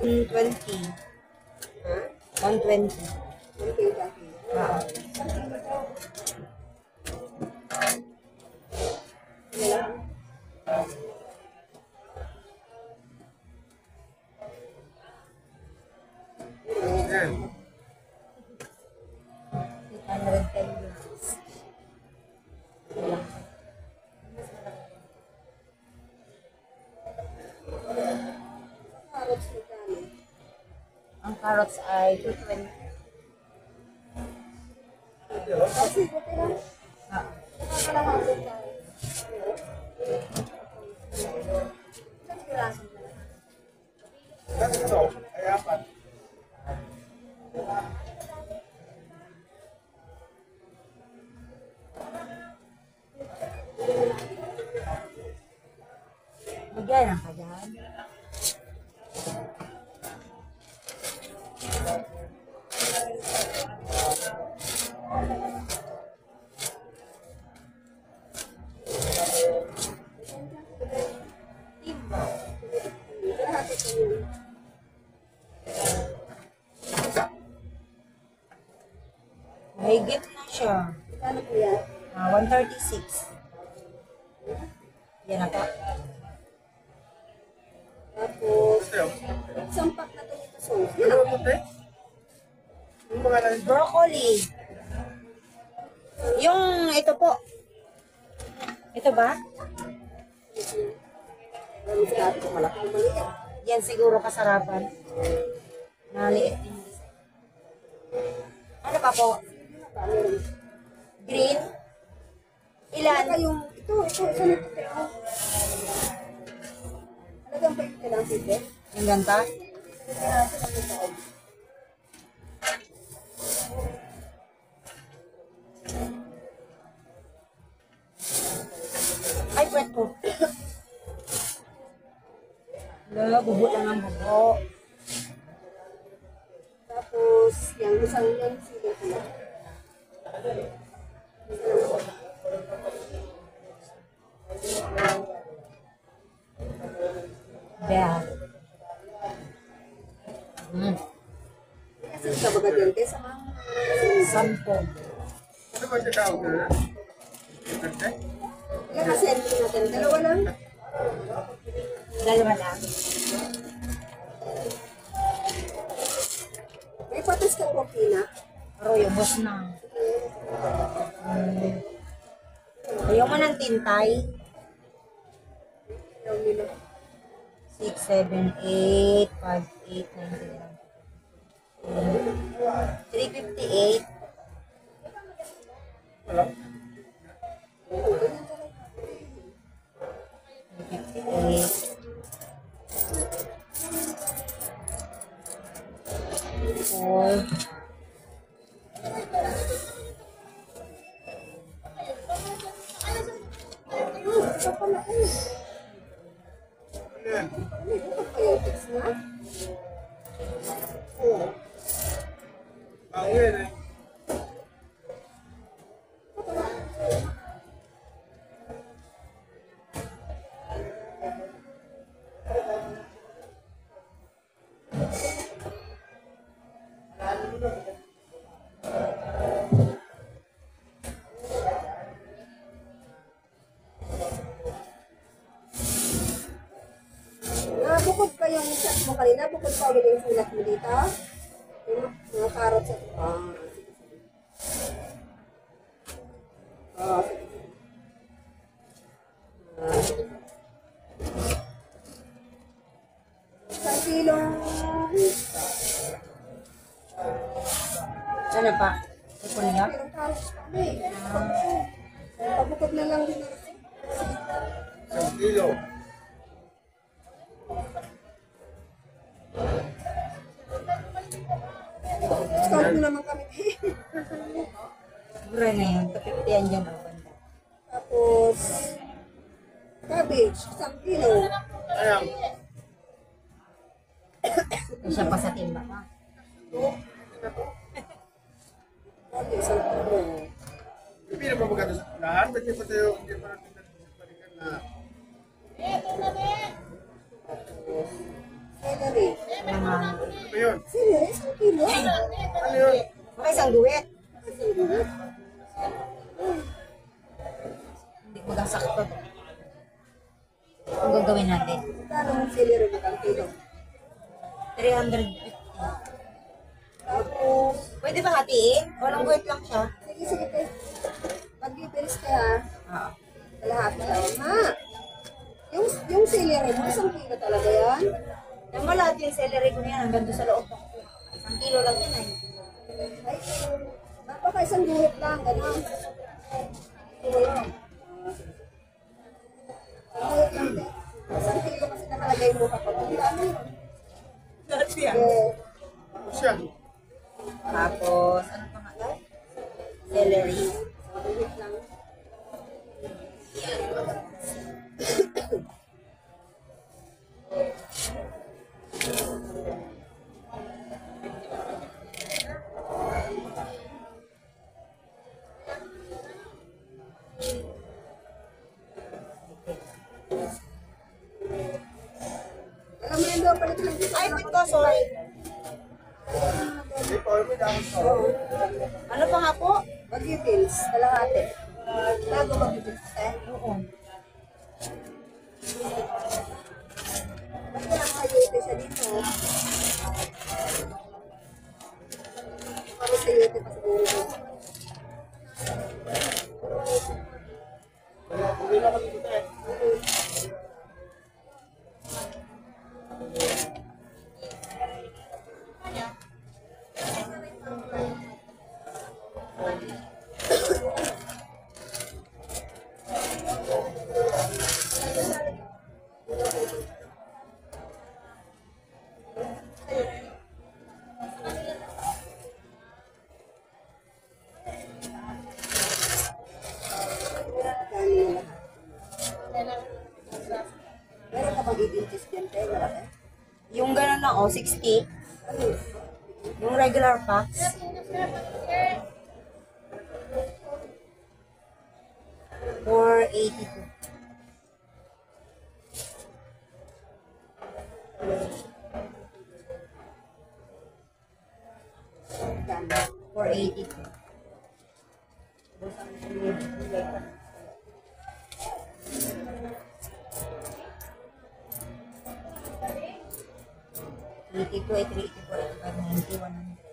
120. Ha? 120. Ano kayo carrots ay 220. Kasi, buti lang. Ah. Nakakalahapon tayo. Isang Mahigit na siya. Kano po yan? Ah, 136. Yan na po. Tapos, isang pack na tomato sauce. Ano? Yung mga lang. Broccoli. Yung ito po. Ito ba? Ano. Yan siguro kasarapan. Naliit. Ano pa po? Rin? Green? Ilan? Saka yung, ito, ito, isa na ito. ito. Talagang pa ito lang site. Yung ganta? Ay, pwet po. Wala, bubo lang ang bubo. Tapos, yung isang yung ko. Bea. Mm. Kasi sa din, kaya sa mga Sampo. Ano ba ito counter? Ito? Kaya kasi entry natin, dalawa lang. Dalawa lang. May patas ka propina. Aroy, ubos na. Mm. Ayaw mo ng tintay? Ayaw nila. 6, 7, 8, 5, 8, 9, 10, 358. Wala. Ito pala eh. Nabukod pa yung chat mo kanina, bukod pa ulit yung sulat mo dito. Yung mga carrots at ah, sige, sige. Ah, sige. Ah. Isang kilong Ano pa? Ito niya? eh. Pabukod na lang din. Isang kilo. Discount mo naman kami. Na yun. 250 yan dyan. banda. Tapos, cabbage, isang kilo. Ayan. Pa sa timba pa. Okay, isang kilo. Hindi na magkano sa pa tayo, hindi pa natin balikan na. Celery, Mga isang guwit. Isang guhit. Hindi magasakto. Ang gagawin natin. Magkano ang celery mo kang kilo? 350. Tapos, Pwede ba hatiin? Walang guwit lang siya. sige, sige, te. Mag-bibilis ka ha. Oo. Kalahati lang. Ma! Yung, yung celery mo, isang kilo talaga yan? Yung lahat yung celery ko niyan hanggang doon sa loob. Baka isang guhit lang, gano'n. Guhit lang, te. Isang kilo kasi nakalagay mo kapag ang dami. Eh, Siya. Tapos, ano pa nga? Celery. guhit lang. Sorry. Sa Ano pa nga po? Mag-details, kalahati. Bago mag-details, eh. Oo. Ba't kaya nakayete siya dito? Para sa yete pa siguro. Hindi na kasi ito eh. Meron ka bang i-inches dyan, te? Malaki? Yung gano'n lang, oh, 60. Ano yun? Yung regular packs. Four eighty-two. Gano'n? Four 82, 83, 84, 91, 100.